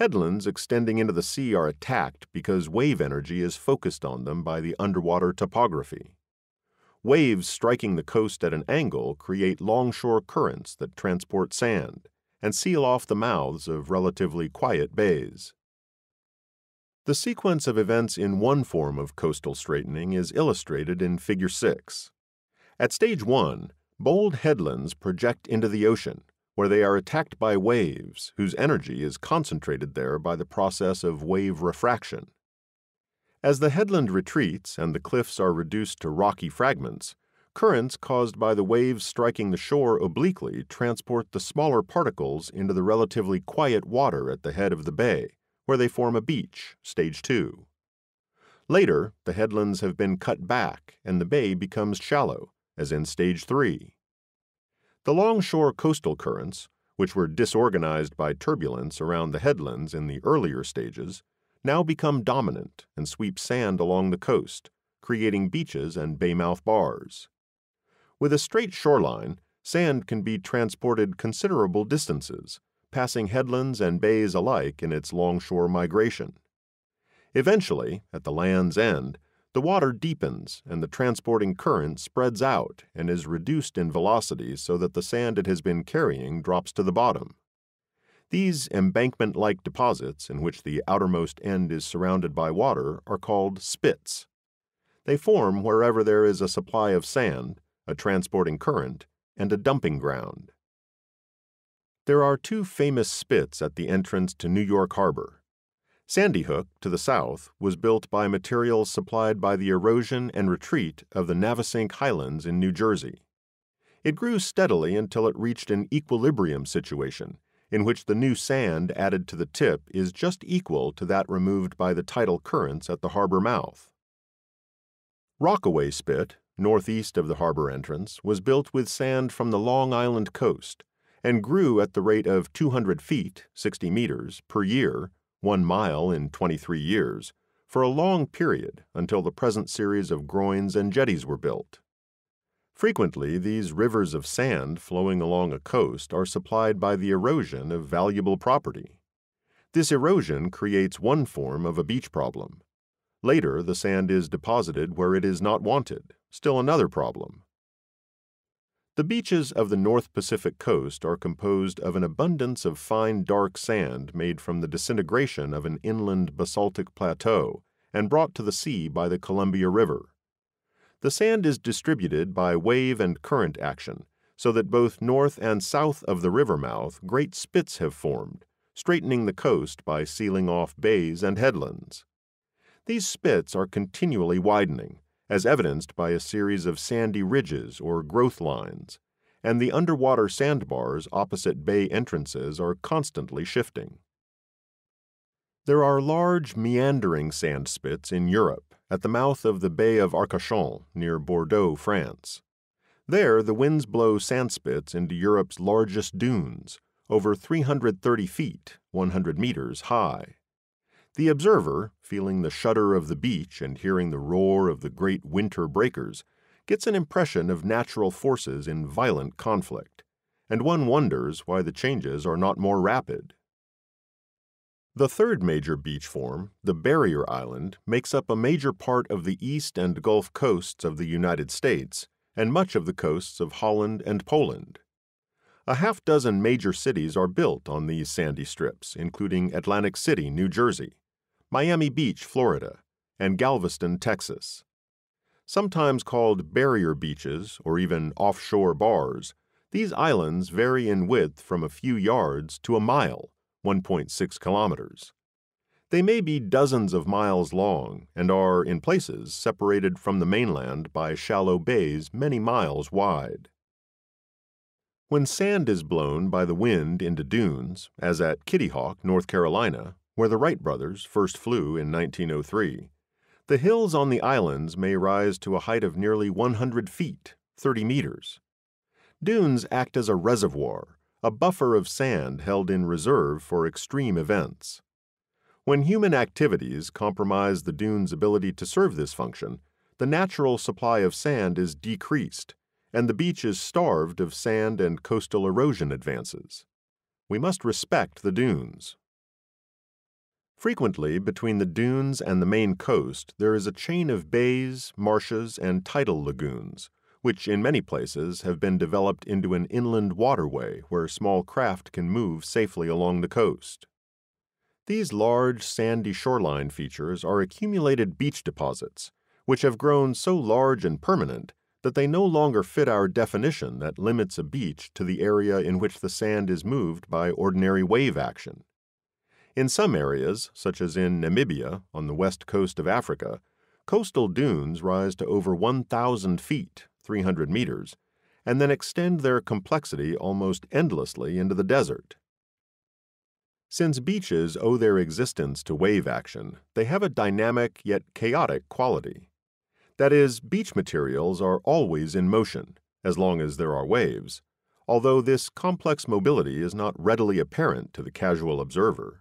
Headlands extending into the sea are attacked because wave energy is focused on them by the underwater topography. Waves striking the coast at an angle create longshore currents that transport sand and seal off the mouths of relatively quiet bays. The sequence of events in one form of coastal straightening is illustrated in Figure 6. At stage 1, bold headlands project into the ocean, where they are attacked by waves whose energy is concentrated there by the process of wave refraction. As the headland retreats and the cliffs are reduced to rocky fragments, currents caused by the waves striking the shore obliquely transport the smaller particles into the relatively quiet water at the head of the bay, where they form a beach, stage 2. Later, the headlands have been cut back and the bay becomes shallow, as in stage 3. The longshore coastal currents, which were disorganized by turbulence around the headlands in the earlier stages, now become dominant and sweep sand along the coast, creating beaches and baymouth bars. With a straight shoreline, sand can be transported considerable distances, passing headlands and bays alike in its longshore migration. Eventually, at the land's end, the water deepens and the transporting current spreads out and is reduced in velocity so that the sand it has been carrying drops to the bottom. These embankment like deposits, in which the outermost end is surrounded by water, are called spits. They form wherever there is a supply of sand, a transporting current, and a dumping ground. There are two famous spits at the entrance to New York Harbor Sandy Hook, to the south, was built by materials supplied by the erosion and retreat of the Navesink Highlands in New Jersey. It grew steadily until it reached an equilibrium situation, in which the new sand added to the tip is just equal to that removed by the tidal currents at the harbor mouth. Rockaway Spit, northeast of the harbor entrance, was built with sand from the Long Island coast and grew at the rate of 200 feet, 60 meters, per year one mile in 23 years, for a long period until the present series of groins and jetties were built. Frequently, these rivers of sand flowing along a coast are supplied by the erosion of valuable property. This erosion creates one form of a beach problem. Later, the sand is deposited where it is not wanted, still another problem. The beaches of the North Pacific coast are composed of an abundance of fine dark sand made from the disintegration of an inland basaltic plateau and brought to the sea by the Columbia River. The sand is distributed by wave and current action, so that both north and south of the river mouth great spits have formed, straightening the coast by sealing off bays and headlands. These spits are continually widening, as evidenced by a series of sandy ridges or growth lines, and the underwater sandbars opposite bay entrances are constantly shifting. There are large meandering sand spits in Europe at the mouth of the Bay of Arcachon near Bordeaux, France. There, the winds blow sand spits into Europe's largest dunes, over 330 feet, 100 meters high. The observer, feeling the shudder of the beach and hearing the roar of the great winter breakers, gets an impression of natural forces in violent conflict, and one wonders why the changes are not more rapid. The third major beach form, the barrier island, makes up a major part of the east and Gulf coasts of the United States and much of the coasts of Holland and Poland. A half dozen major cities are built on these sandy strips, including Atlantic City, New Jersey, Miami Beach, Florida, and Galveston, Texas. Sometimes called barrier beaches or even offshore bars, these islands vary in width from a few yards to a mile 1.6 kilometers. They may be dozens of miles long and are, in places, separated from the mainland by shallow bays many miles wide. When sand is blown by the wind into dunes, as at Kitty Hawk, North Carolina, where the Wright brothers first flew in 1903, the hills on the islands may rise to a height of nearly 100 feet, 30 meters. Dunes act as a reservoir, a buffer of sand held in reserve for extreme events. When human activities compromise the dune's ability to serve this function, the natural supply of sand is decreased, and the beach is starved of sand and coastal erosion advances. We must respect the dunes. Frequently, between the dunes and the main coast, there is a chain of bays, marshes, and tidal lagoons, which in many places have been developed into an inland waterway where small craft can move safely along the coast. These large, sandy shoreline features are accumulated beach deposits, which have grown so large and permanent that they no longer fit our definition that limits a beach to the area in which the sand is moved by ordinary wave action. In some areas, such as in Namibia on the west coast of Africa, coastal dunes rise to over 1,000 feet 300 meters, and then extend their complexity almost endlessly into the desert. Since beaches owe their existence to wave action, they have a dynamic yet chaotic quality. That is, beach materials are always in motion, as long as there are waves, although this complex mobility is not readily apparent to the casual observer.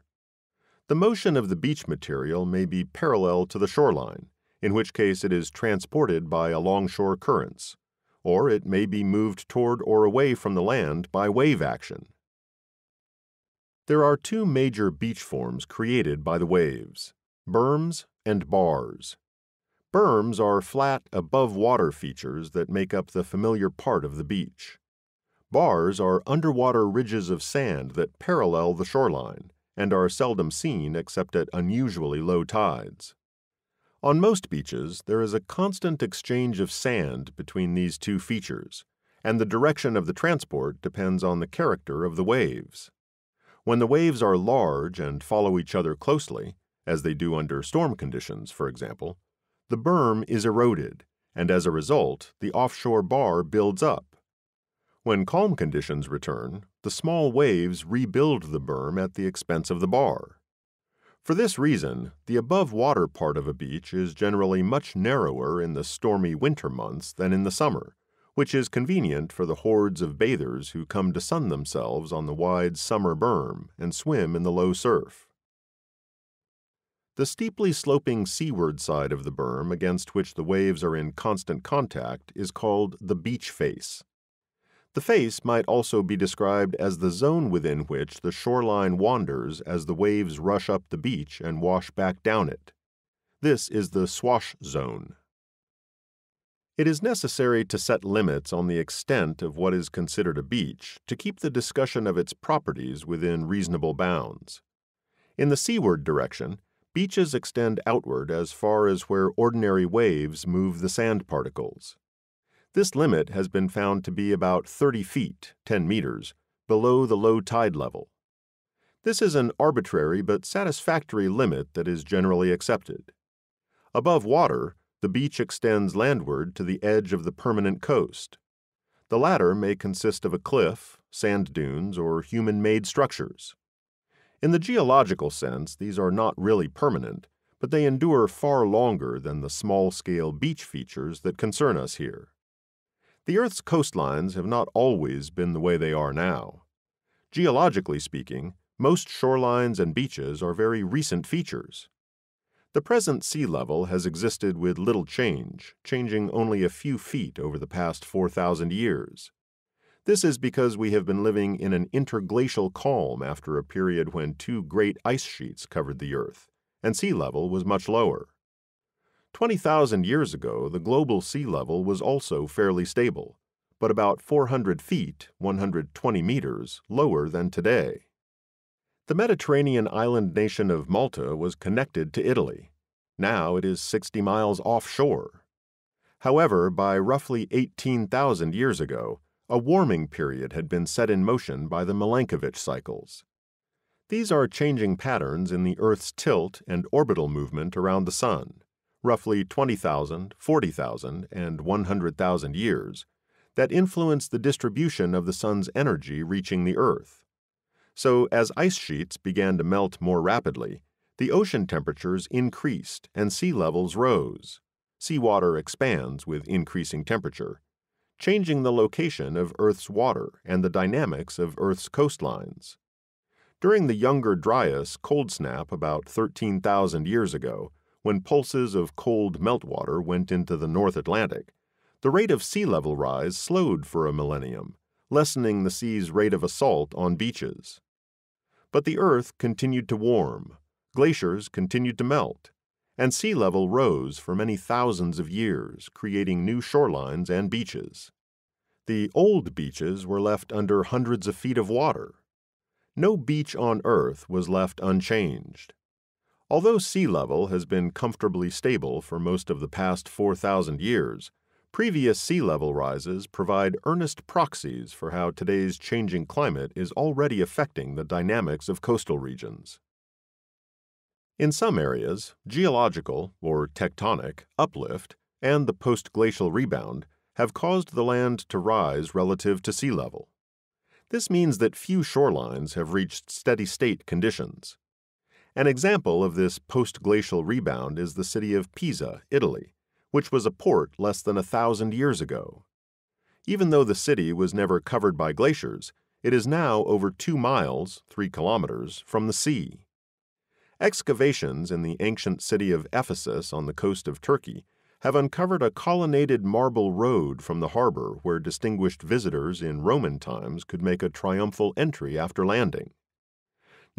The motion of the beach material may be parallel to the shoreline, in which case it is transported by alongshore currents, or it may be moved toward or away from the land by wave action. There are two major beach forms created by the waves berms and bars. Berms are flat above water features that make up the familiar part of the beach. Bars are underwater ridges of sand that parallel the shoreline and are seldom seen except at unusually low tides. On most beaches, there is a constant exchange of sand between these two features, and the direction of the transport depends on the character of the waves. When the waves are large and follow each other closely, as they do under storm conditions, for example, the berm is eroded, and as a result, the offshore bar builds up. When calm conditions return, the small waves rebuild the berm at the expense of the bar. For this reason, the above water part of a beach is generally much narrower in the stormy winter months than in the summer, which is convenient for the hordes of bathers who come to sun themselves on the wide summer berm and swim in the low surf. The steeply sloping seaward side of the berm against which the waves are in constant contact is called the beach face. The face might also be described as the zone within which the shoreline wanders as the waves rush up the beach and wash back down it. This is the swash zone. It is necessary to set limits on the extent of what is considered a beach to keep the discussion of its properties within reasonable bounds. In the seaward direction, beaches extend outward as far as where ordinary waves move the sand particles. This limit has been found to be about 30 feet, 10 meters, below the low tide level. This is an arbitrary but satisfactory limit that is generally accepted. Above water, the beach extends landward to the edge of the permanent coast. The latter may consist of a cliff, sand dunes, or human made structures. In the geological sense, these are not really permanent, but they endure far longer than the small scale beach features that concern us here. The Earth's coastlines have not always been the way they are now. Geologically speaking, most shorelines and beaches are very recent features. The present sea level has existed with little change, changing only a few feet over the past 4,000 years. This is because we have been living in an interglacial calm after a period when two great ice sheets covered the Earth, and sea level was much lower. 20,000 years ago, the global sea level was also fairly stable, but about 400 feet, 120 meters, lower than today. The Mediterranean island nation of Malta was connected to Italy. Now it is 60 miles offshore. However, by roughly 18,000 years ago, a warming period had been set in motion by the Milankovitch cycles. These are changing patterns in the Earth's tilt and orbital movement around the Sun roughly 20,000, 40,000, and 100,000 years, that influence the distribution of the Sun's energy reaching the Earth. So, as ice sheets began to melt more rapidly, the ocean temperatures increased and sea levels rose. Seawater expands with increasing temperature, changing the location of Earth's water and the dynamics of Earth's coastlines. During the Younger Dryas cold snap about 13,000 years ago, when pulses of cold meltwater went into the North Atlantic, the rate of sea level rise slowed for a millennium, lessening the sea's rate of assault on beaches. But the Earth continued to warm, glaciers continued to melt, and sea level rose for many thousands of years, creating new shorelines and beaches. The old beaches were left under hundreds of feet of water. No beach on Earth was left unchanged. Although sea level has been comfortably stable for most of the past 4,000 years, previous sea level rises provide earnest proxies for how today's changing climate is already affecting the dynamics of coastal regions. In some areas, geological, or tectonic, uplift and the postglacial rebound have caused the land to rise relative to sea level. This means that few shorelines have reached steady state conditions. An example of this post-glacial rebound is the city of Pisa, Italy, which was a port less than a thousand years ago. Even though the city was never covered by glaciers, it is now over two miles, three kilometers, from the sea. Excavations in the ancient city of Ephesus on the coast of Turkey have uncovered a colonnaded marble road from the harbor where distinguished visitors in Roman times could make a triumphal entry after landing.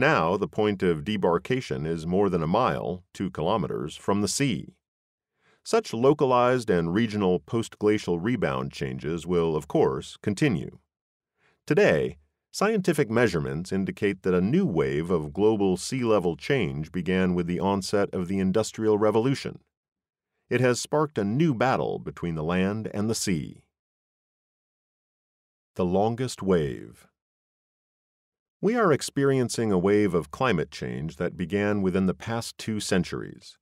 Now the point of debarkation is more than a mile, two kilometers, from the sea. Such localized and regional postglacial rebound changes will, of course, continue. Today, scientific measurements indicate that a new wave of global sea level change began with the onset of the Industrial Revolution. It has sparked a new battle between the land and the sea. The longest wave. We are experiencing a wave of climate change that began within the past two centuries.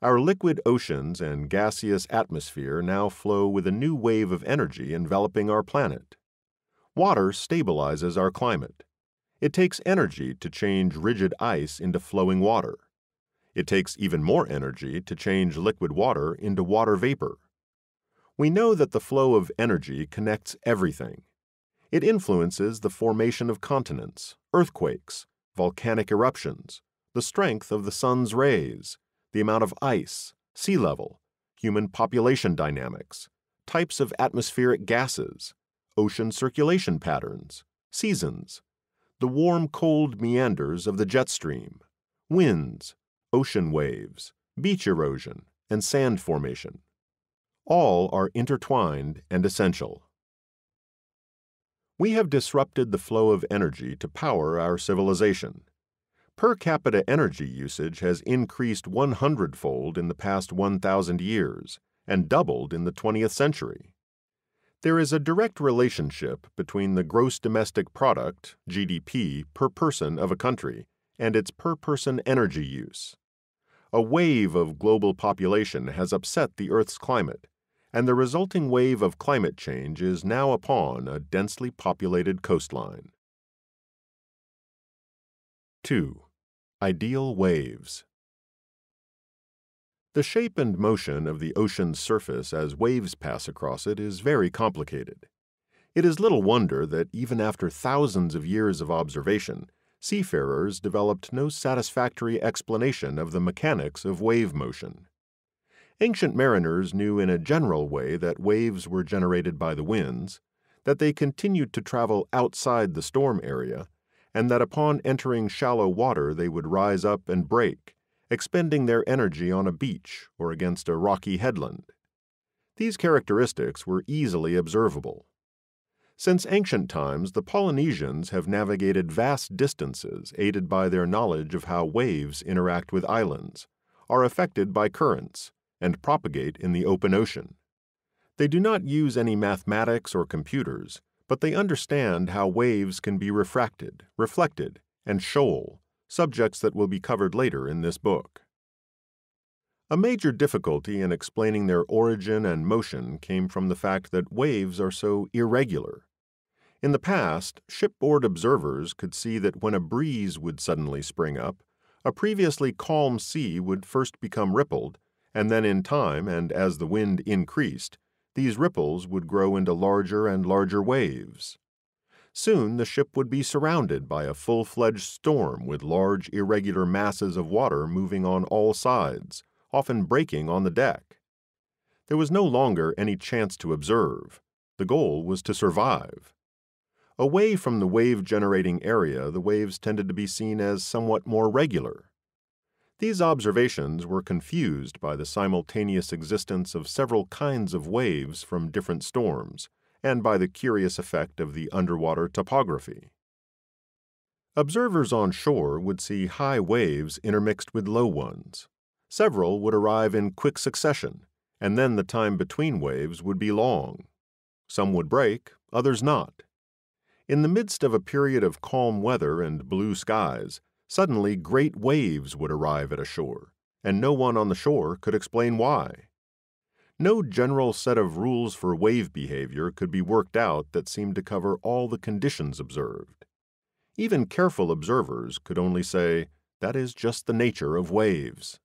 Our liquid oceans and gaseous atmosphere now flow with a new wave of energy enveloping our planet. Water stabilizes our climate. It takes energy to change rigid ice into flowing water. It takes even more energy to change liquid water into water vapor. We know that the flow of energy connects everything it influences the formation of continents, earthquakes, volcanic eruptions, the strength of the sun's rays, the amount of ice, sea level, human population dynamics, types of atmospheric gases, ocean circulation patterns, seasons, the warm cold meanders of the jet stream, winds, ocean waves, beach erosion, and sand formation. All are intertwined and essential. We have disrupted the flow of energy to power our civilization. Per capita energy usage has increased 100 fold in the past 1,000 years and doubled in the 20th century. There is a direct relationship between the gross domestic product, GDP, per person of a country and its per person energy use. A wave of global population has upset the Earth's climate, and the resulting wave of climate change is now upon a densely populated coastline. 2. Ideal waves. The shape and motion of the ocean's surface as waves pass across it is very complicated. It is little wonder that even after thousands of years of observation, seafarers developed no satisfactory explanation of the mechanics of wave motion. Ancient mariners knew in a general way that waves were generated by the winds, that they continued to travel outside the storm area, and that upon entering shallow water they would rise up and break, expending their energy on a beach or against a rocky headland. These characteristics were easily observable. Since ancient times, the Polynesians have navigated vast distances aided by their knowledge of how waves interact with islands, are affected by currents, and propagate in the open ocean. They do not use any mathematics or computers, but they understand how waves can be refracted, reflected, and shoal, subjects that will be covered later in this book. A major difficulty in explaining their origin and motion came from the fact that waves are so irregular. In the past, shipboard observers could see that when a breeze would suddenly spring up, a previously calm sea would first become rippled, and then in time and as the wind increased, these ripples would grow into larger and larger waves. Soon the ship would be surrounded by a full fledged storm with large irregular masses of water moving on all sides, often breaking on the deck. There was no longer any chance to observe. The goal was to survive. Away from the wave generating area, the waves tended to be seen as somewhat more regular. These observations were confused by the simultaneous existence of several kinds of waves from different storms, and by the curious effect of the underwater topography. Observers on shore would see high waves intermixed with low ones. Several would arrive in quick succession, and then the time between waves would be long. Some would break, others not. In the midst of a period of calm weather and blue skies, Suddenly, great waves would arrive at a shore, and no one on the shore could explain why. No general set of rules for wave behavior could be worked out that seemed to cover all the conditions observed. Even careful observers could only say, that is just the nature of waves.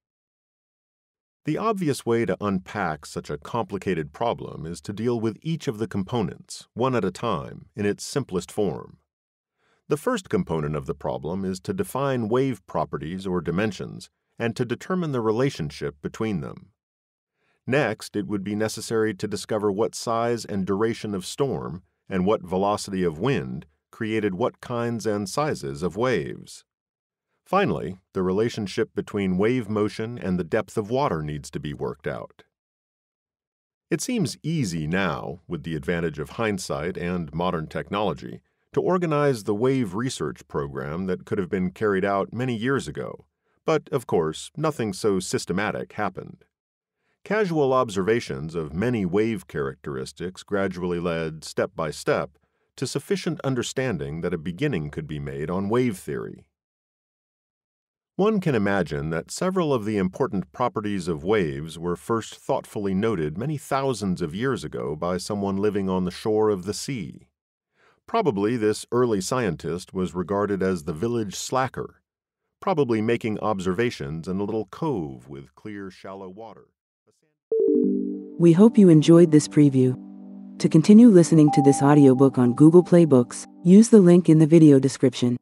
The obvious way to unpack such a complicated problem is to deal with each of the components, one at a time, in its simplest form. The first component of the problem is to define wave properties or dimensions and to determine the relationship between them. Next, it would be necessary to discover what size and duration of storm and what velocity of wind created what kinds and sizes of waves. Finally, the relationship between wave motion and the depth of water needs to be worked out. It seems easy now, with the advantage of hindsight and modern technology, to organize the WAVE research program that could have been carried out many years ago, but of course, nothing so systematic happened. Casual observations of many wave characteristics gradually led, step by step, to sufficient understanding that a beginning could be made on wave theory. One can imagine that several of the important properties of waves were first thoughtfully noted many thousands of years ago by someone living on the shore of the sea. Probably this early scientist was regarded as the village slacker, probably making observations in a little cove with clear, shallow water. We hope you enjoyed this preview. To continue listening to this audiobook on Google Play Books, use the link in the video description.